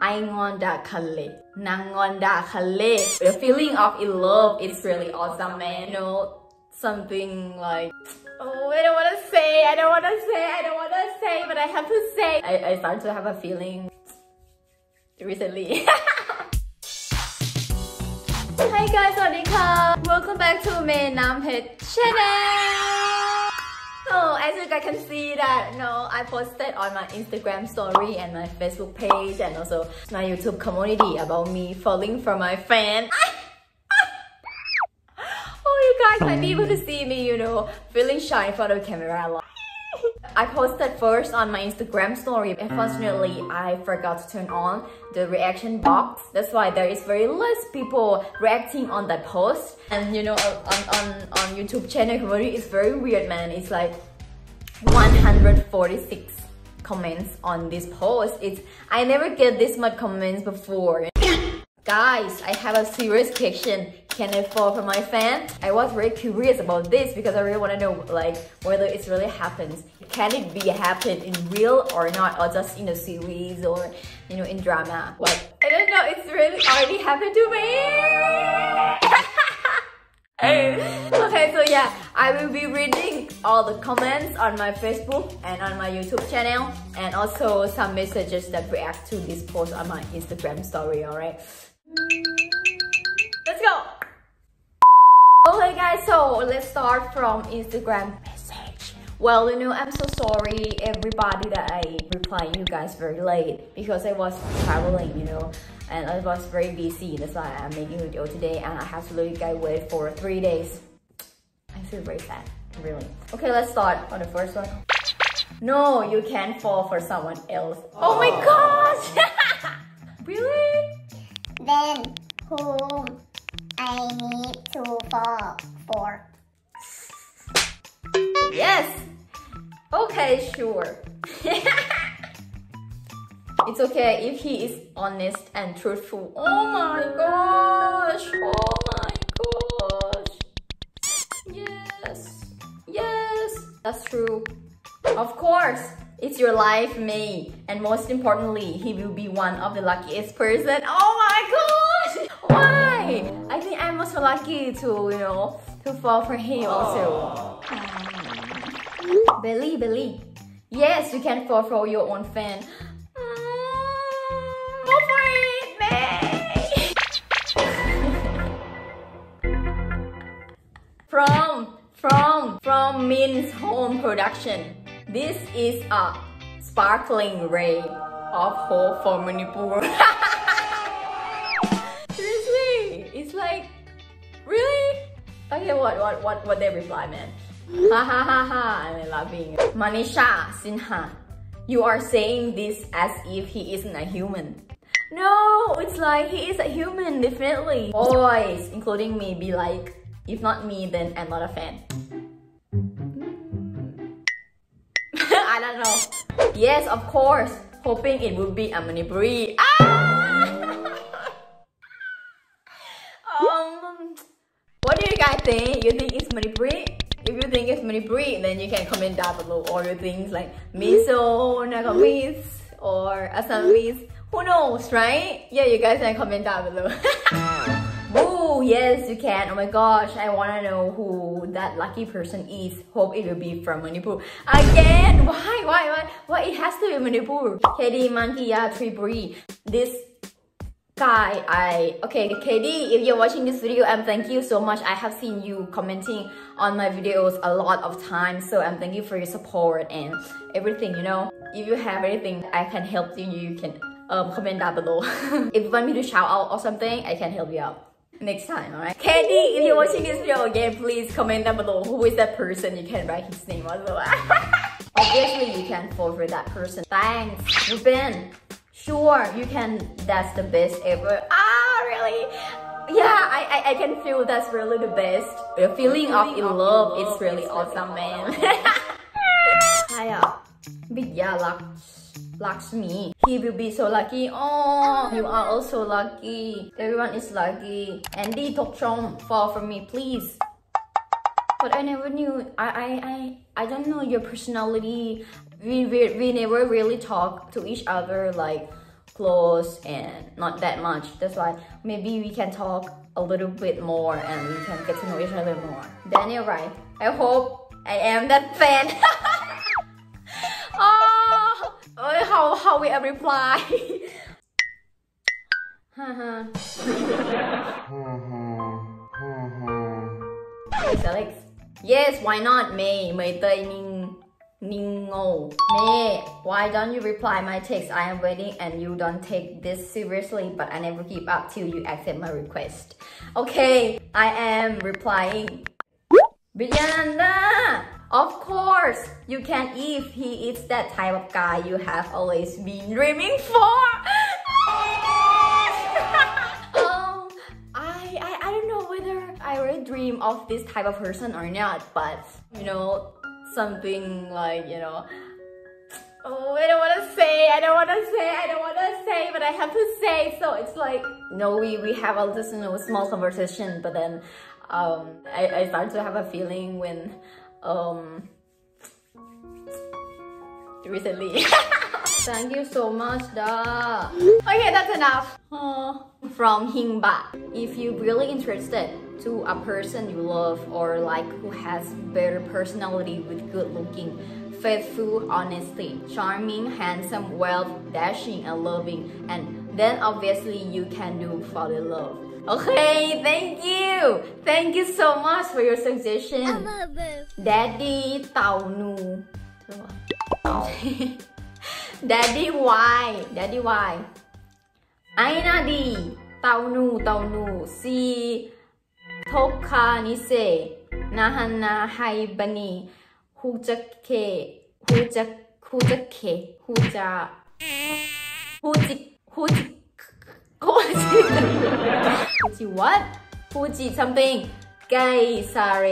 I ngonda kale. Nangonda kale. The feeling of in love is really awesome, man. You know, something like Oh, I don't want to say, I don't want to say, I don't want to say, but I have to say. I, I start to have a feeling recently. Hi guys, สวัสดีค่ะ Welcome back to เมน้ำเพชร channel so as you guys can see that you know I posted on my Instagram story and my Facebook page and also my YouTube community about me falling for my fan Oh you guys might be able to see me you know feeling shy in front of the camera I posted first on my Instagram story. Unfortunately, I forgot to turn on the reaction box. That's why there is very less people reacting on that post. And you know, on, on, on YouTube channel community, it's very weird, man. It's like 146 comments on this post. It's I never get this much comments before. Guys, I have a serious question. Can I fall for my fan? I was very curious about this because I really want to know like whether it really happens. Can it be happen in real or not or just in a series or you know in drama? But I don't know, it's really already happened to me. Okay, so yeah, I will be reading all the comments on my Facebook and on my YouTube channel and also some messages that react to this post on my Instagram story, alright? Let's go! Okay guys, so let's start from Instagram. Well, you know, I'm so sorry everybody that I reply you guys very late because I was traveling, you know, and I was very busy. That's why I'm making a video today and I have to let you guys wait for three days. I feel very sad, really. Okay, let's start on the first one. No, you can't fall for someone else. Oh my oh. gosh! really? Then whom I need to fall for. Yes. Okay, sure. it's okay if he is honest and truthful. Oh my gosh. Oh my gosh. Yes. Yes. That's true. Of course. It's your life, May. And most importantly, he will be one of the luckiest person. Oh my gosh! Why? I think I'm also lucky to, you know, to fall for him also. Belly, belly. Yes, you can fall for your own fan. Mm, Go for it, from, from, from Min's Home Production. This is a sparkling ray of hope for Manipur. Okay, what, what, what, what they reply, man? Ha ha ha ha, I'm laughing. Manisha Sinha, you are saying this as if he isn't a human. No, it's like he is a human, definitely. Boys, including me, be like, if not me, then I'm not a fan. I don't know. Yes, of course. Hoping it would be a Manipuri. Ah! Think? You think it's Manipuri? If you think it's Manipuri, then you can comment down below. all your things like Mizo, Nagamis, or Assamese. Who knows, right? Yeah, you guys can comment down below. Ooh, yes, you can. Oh my gosh, I wanna know who that lucky person is. Hope it will be from Manipur. Again, why, why, why? Why it has to be Manipur? KD Mankiya Tripuri. This guy, I, okay, KD, if you're watching this video, um, thank you so much. I have seen you commenting on my videos a lot of times. So um, thank you for your support and everything, you know. If you have anything I can help you, you can um, comment down below. if you want me to shout out or something, I can help you out next time, alright? Candy, if you're watching this video again, please comment down below who is that person. You can write his name also. Obviously, you can fall for that person. Thanks, Ruben. Sure, you can. That's the best ever. Ah, really? Yeah, I, I, I can feel that's really the best. The feeling of in love, it's really awesome, man. Hiya, Vidya Lakshmi. He will be so lucky. Oh, you are also lucky. Everyone is lucky. Andy Tokchong, fall for me, please. But I never knew. I I I, I don't know your personality. We, we we never really talk to each other like close and not that much. That's why maybe we can talk a little bit more and we can get to know each other more. Daniel, right? I hope I am that fan. Oh, oh, how how we reply? Yes, Alex. Yes, why not? May, May Tây Ninh Ningo. May, why don't you reply my text? I am waiting and you don't take this seriously, but I never give up till you accept my request. Okay, I am replying. Brianna! Of course, you can if he is that type of guy you have always been dreaming for. Of this type of person or not, but you know, something like you know. Oh, I don't want to say, I don't want to say, I don't want to say, but I have to say. So it's like, you know, we, we have all this, you know, small conversation, but then um, I, I start to have a feeling when um, recently. Thank you so much, da. Okay, that's enough. From Hingba. If you're really interested to a person you love or like who has better personality with good looking, faithful, honesty, charming, handsome, wealth, dashing, and loving, and then obviously you can do fall in love. Okay, thank you. Thank you so much for your suggestion. Daddy Tao Nu. Daddy Y. Daddy Y. Aina D. Tao Nu, Tao Nu. Si ทุกคานิเซนาฮันนาไฮบันีฮูจักเคฮูจักฮูจักเคฮูจาฮูจิฮูจิฮูจิฮูจิ what ฮูจิ something ไกซาเร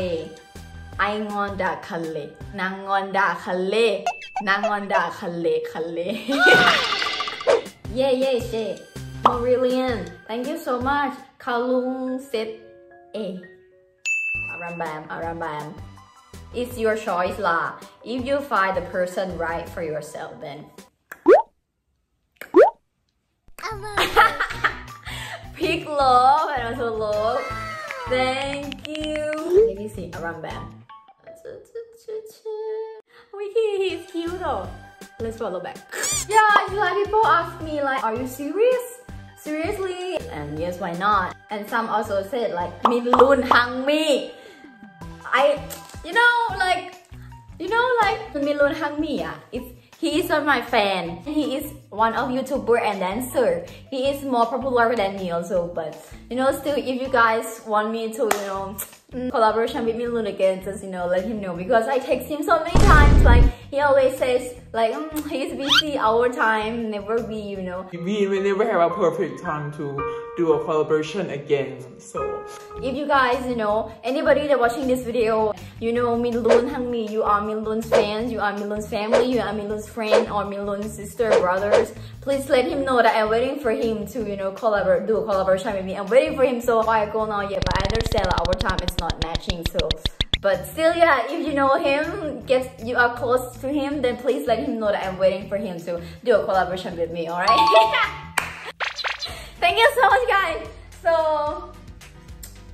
ไองอนดาคาเลนางงอนดาคาเลนางงอนดาคาเลคาเลเย่เย่เช่ Maurelian thank you so much คาลุงเซต A. Arambam, Arambam. It's your choice lah. If you find the person right for yourself, then Pick love and also love. Thank you. Let me see. Arambam. We he, he's cute though. Let's follow back. Yeah, like people ask me like, are you serious? Seriously? And yes, why not? And some also said like, Milun Hangmi. I, you know, like, you know, like Milun Hangmi, yeah. It's he is not my fan. He is one of YouTuber and dancer. He is more popular than me also, but you know, still, if you guys want me to, you know, mm, collaboration with Milun again, just you know, let him know because I text him so many times. Like he always says, like mm, he's busy our time, never be, you know. We will never have a perfect time to do a collaboration again. So if you guys, you know, anybody that watching this video, you know Milun Hangmi, you are Milun's fans, you are Milun's family, you are Milun's friend or Milun's sister, brothers, please let him know that I'm waiting for him to, you know, collaborate, do a collaboration with me. I'm waiting for him, so I go now yet, but I understand our time is not matching, so but still, yeah, if you know him, get you are close to him, then please let him know that I'm waiting for him to do a collaboration with me, alright? Thank you so much, guys. So,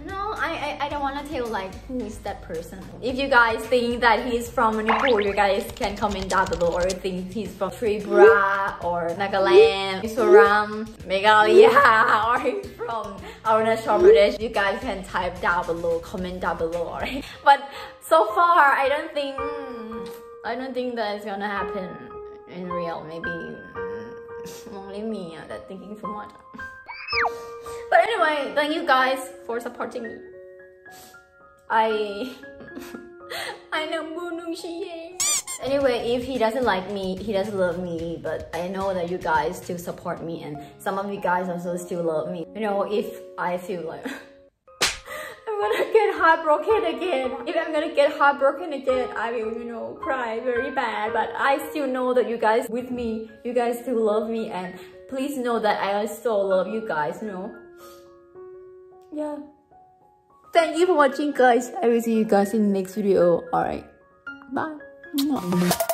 no, I, I, I don't want to tell like who is that person. If you guys think that he's from Manipur, you guys can comment down below or think he's from Tripura or Nagaland, Mizoram, Meghalaya or he's from Arunachal Pradesh. You guys can type down below, comment down below? But so far, I don't think, I don't think that is gonna happen in real. Maybe mm, only me that thinking so much. But anyway, thank you guys for supporting me. I I know Anyway, if he doesn't like me, he doesn't love me, but I know that you guys still support me and some of you guys also still love me. You know, if I feel like I'm gonna get heartbroken again. If I'm gonna get heartbroken again, I will, you know, cry very bad. But I still know that you guys with me, you guys still love me and please know that I still love you guys, you know. Yeah. Thank you for watching guys. I will see you guys in the next video. Alright. Bye.